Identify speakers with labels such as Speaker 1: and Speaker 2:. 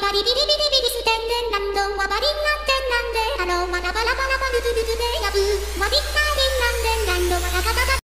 Speaker 1: パリビリビリビリステンデンランドンはバリンランテなんであのまだバラバラ